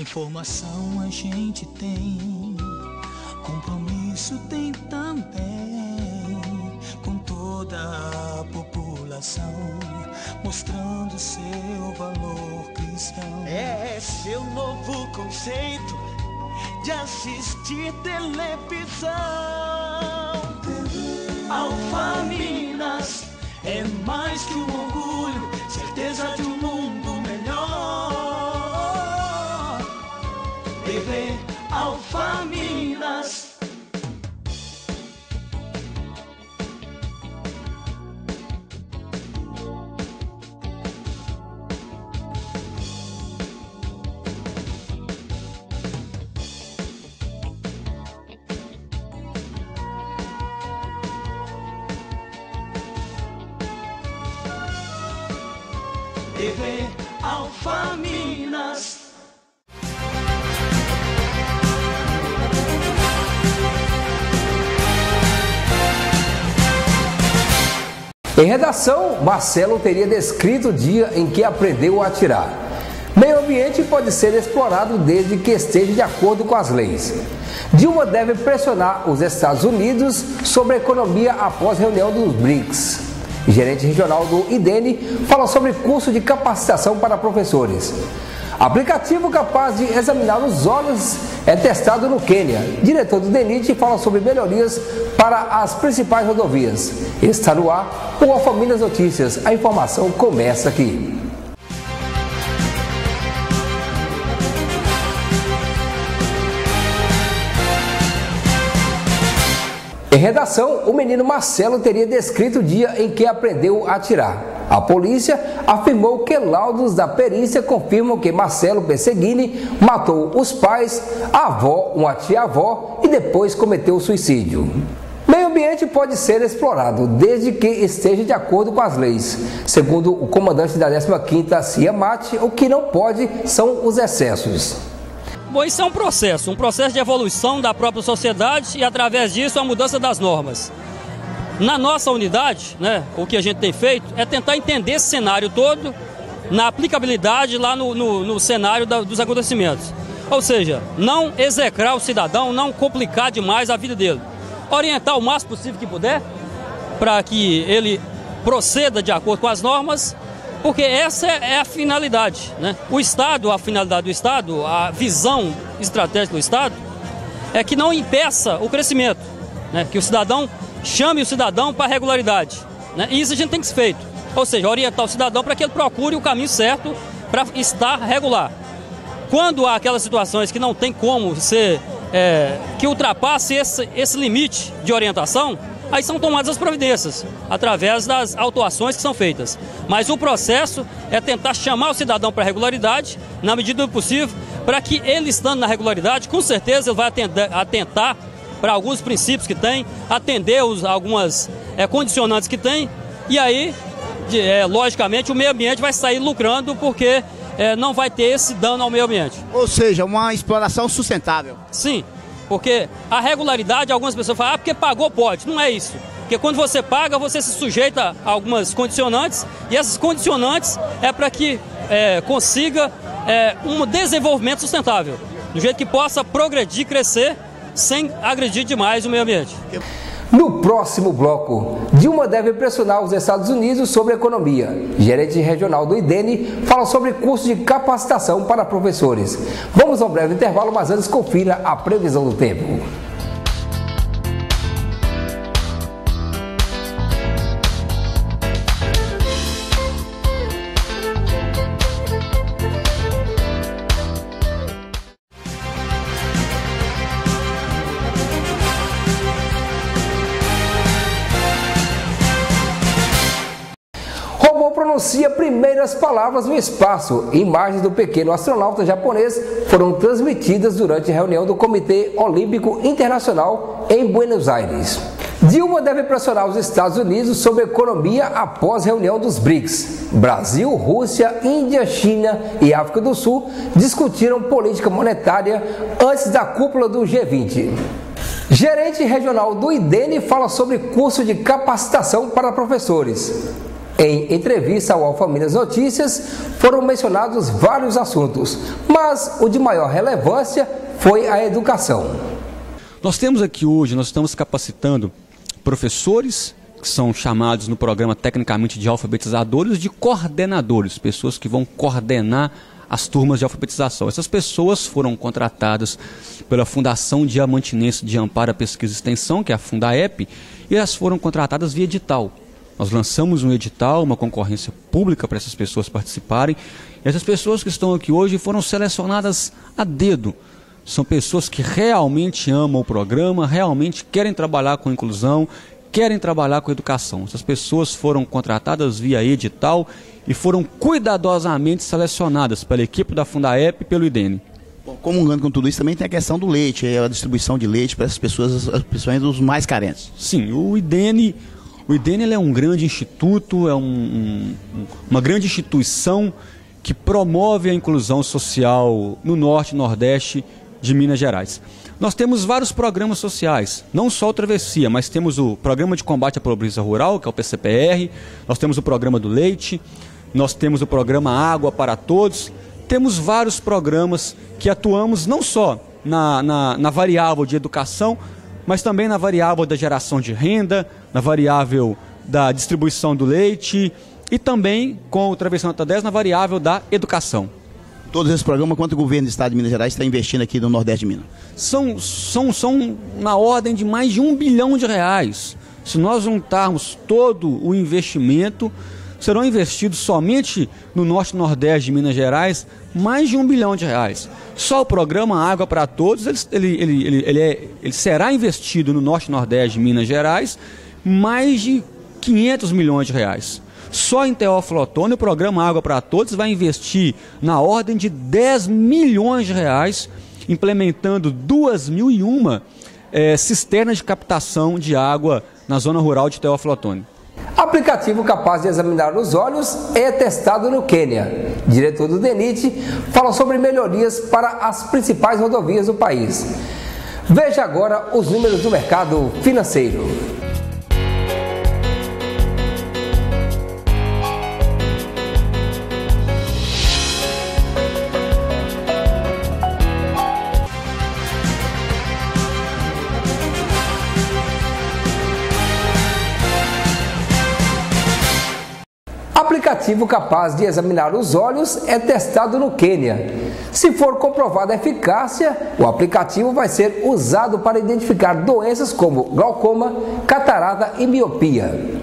Informação a gente tem, compromisso tem também com toda a população, mostrando seu valor cristão. É seu novo conceito de assistir televisão. Alfa Minas é mais que um orgulho, certeza de um TV Alfa Minas. Em redação, Marcelo teria descrito o dia em que aprendeu a atirar. Meio ambiente pode ser explorado desde que esteja de acordo com as leis. Dilma deve pressionar os Estados Unidos sobre a economia após reunião dos BRICS. Gerente regional do IDENE fala sobre curso de capacitação para professores. Aplicativo capaz de examinar os olhos é testado no Quênia. Diretor do DENIT fala sobre melhorias para as principais rodovias. Está no ar o Alfaminas Notícias. A informação começa aqui. Em redação, o menino Marcelo teria descrito o dia em que aprendeu a atirar. A polícia afirmou que laudos da perícia confirmam que Marcelo Perseguini matou os pais, a avó, uma tia-avó e depois cometeu suicídio. Meio ambiente pode ser explorado desde que esteja de acordo com as leis. Segundo o comandante da 15ª CIAMAT, o que não pode são os excessos. Bom, isso é um processo, um processo de evolução da própria sociedade e através disso a mudança das normas. Na nossa unidade, né, o que a gente tem feito é tentar entender esse cenário todo na aplicabilidade lá no, no, no cenário da, dos acontecimentos. Ou seja, não execrar o cidadão, não complicar demais a vida dele. Orientar o máximo possível que puder para que ele proceda de acordo com as normas porque essa é a finalidade. Né? O Estado, a finalidade do Estado, a visão estratégica do Estado, é que não impeça o crescimento, né? que o cidadão chame o cidadão para a regularidade. Né? E isso a gente tem que ser feito. Ou seja, orientar o cidadão para que ele procure o caminho certo para estar regular. Quando há aquelas situações que não tem como ser, é, que ultrapasse esse, esse limite de orientação, aí são tomadas as providências, através das autuações que são feitas. Mas o processo é tentar chamar o cidadão para a regularidade, na medida do possível, para que ele estando na regularidade, com certeza ele vai atentar para alguns princípios que tem, atender os, algumas é, condicionantes que tem, e aí, de, é, logicamente, o meio ambiente vai sair lucrando porque é, não vai ter esse dano ao meio ambiente. Ou seja, uma exploração sustentável. Sim, porque a regularidade, algumas pessoas falam, ah, porque pagou pode. Não é isso. Porque quando você paga, você se sujeita a algumas condicionantes, e essas condicionantes é para que é, consiga é, um desenvolvimento sustentável, do jeito que possa progredir, crescer, sem agredir demais o meio ambiente. No próximo bloco, Dilma deve pressionar os Estados Unidos sobre economia. Gerente regional do IDENE fala sobre curso de capacitação para professores. Vamos a um breve intervalo, mas antes confira a previsão do tempo. Primeiras palavras no espaço. Imagens do pequeno astronauta japonês foram transmitidas durante a reunião do Comitê Olímpico Internacional em Buenos Aires. Dilma deve pressionar os Estados Unidos sobre economia após reunião dos BRICS. Brasil, Rússia, Índia, China e África do Sul discutiram política monetária antes da cúpula do G20. Gerente regional do IDENE fala sobre curso de capacitação para professores. Em entrevista ao Alfa Minas Notícias, foram mencionados vários assuntos, mas o de maior relevância foi a educação. Nós temos aqui hoje, nós estamos capacitando professores que são chamados no programa tecnicamente de alfabetizadores, de coordenadores, pessoas que vão coordenar as turmas de alfabetização. Essas pessoas foram contratadas pela Fundação Diamantinense de Amparo à Pesquisa e Extensão, que é a Fundaep, e elas foram contratadas via edital. Nós lançamos um edital, uma concorrência pública para essas pessoas participarem. E essas pessoas que estão aqui hoje foram selecionadas a dedo. São pessoas que realmente amam o programa, realmente querem trabalhar com inclusão, querem trabalhar com educação. Essas pessoas foram contratadas via edital e foram cuidadosamente selecionadas pela equipe da Fundaep e pelo IDENE. Comungando com tudo isso, também tem a questão do leite, a distribuição de leite para essas pessoas, as pessoas dos mais carentes. Sim, o IDENE o IDENE é um grande instituto, é um, um, uma grande instituição que promove a inclusão social no norte e nordeste de Minas Gerais. Nós temos vários programas sociais, não só o Travessia, mas temos o Programa de Combate à Pobreza Rural, que é o PCPR, nós temos o Programa do Leite, nós temos o Programa Água para Todos, temos vários programas que atuamos não só na, na, na variável de educação, mas também na variável da geração de renda, na variável da distribuição do leite e também com o Travessão Nota 10 na variável da educação. Todos esses programas, quanto o governo do estado de Minas Gerais está investindo aqui no Nordeste de Minas? São, são, são na ordem de mais de um bilhão de reais. Se nós juntarmos todo o investimento, serão investidos somente no Norte e Nordeste de Minas Gerais mais de um bilhão de reais. Só o programa Água para Todos, ele, ele, ele, ele, é, ele será investido no Norte e Nordeste de Minas Gerais mais de 500 milhões de reais. Só em Teófilo Otoni, o programa Água para Todos vai investir na ordem de 10 milhões de reais, implementando 2.001 é, cisternas de captação de água na zona rural de Teófilo Otoni. Aplicativo capaz de examinar os olhos é testado no Quênia. Diretor do DENIT fala sobre melhorias para as principais rodovias do país. Veja agora os números do mercado financeiro. Aplicativo capaz de examinar os olhos é testado no Quênia. Se for comprovada a eficácia, o aplicativo vai ser usado para identificar doenças como glaucoma, catarata e miopia.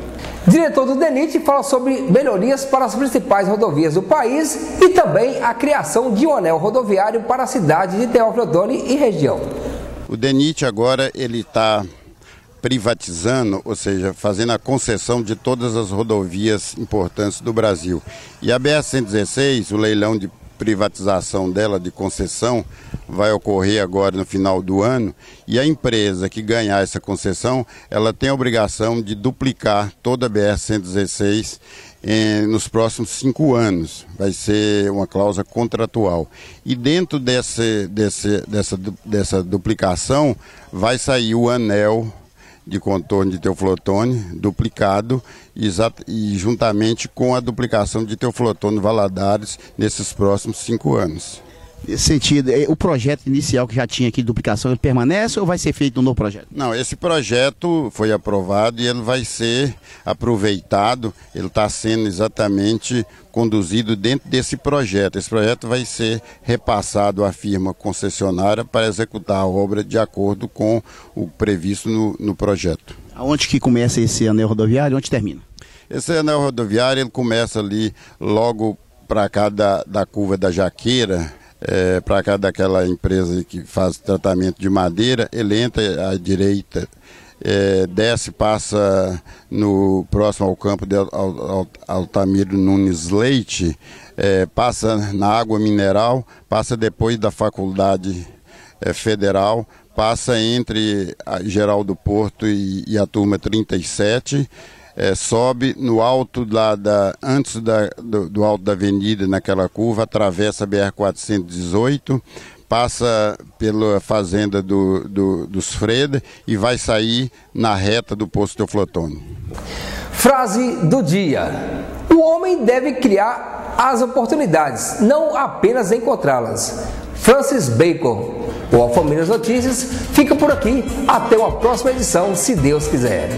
Diretor do DENIT fala sobre melhorias para as principais rodovias do país e também a criação de um anel rodoviário para a cidade de Teófilo Otoni e região. O DENIT agora ele está privatizando, ou seja, fazendo a concessão de todas as rodovias importantes do Brasil. E a BR-116, o leilão de privatização dela, de concessão, vai ocorrer agora no final do ano. E a empresa que ganhar essa concessão, ela tem a obrigação de duplicar toda a BR-116 eh, nos próximos cinco anos. Vai ser uma cláusula contratual. E dentro desse, desse, dessa, dessa duplicação vai sair o anel de contorno de teoflotone duplicado e juntamente com a duplicação de teoflotone Valadares nesses próximos cinco anos. Sentido, é, o projeto inicial que já tinha aqui de duplicação, ele permanece ou vai ser feito um novo projeto? Não, esse projeto foi aprovado e ele vai ser aproveitado, ele está sendo exatamente conduzido dentro desse projeto. Esse projeto vai ser repassado à firma concessionária para executar a obra de acordo com o previsto no, no projeto. Aonde que começa esse anel rodoviário e onde termina? Esse anel rodoviário ele começa ali logo para cá da, da curva da Jaqueira, é, para cá daquela empresa que faz tratamento de madeira, ele entra à direita, é, desce, passa no próximo ao campo de Altamiro Nunes Leite, é, passa na água mineral, passa depois da faculdade é, federal, passa entre a Geraldo Porto e, e a turma 37 é, sobe no alto da, da antes da, do, do, alto da avenida, naquela curva, atravessa a BR-418, passa pela fazenda do, do, dos Freda e vai sair na reta do posto Teoflotone. Frase do dia: O homem deve criar as oportunidades, não apenas encontrá-las. Francis Bacon. O Alfaminas Notícias fica por aqui. Até uma próxima edição, se Deus quiser.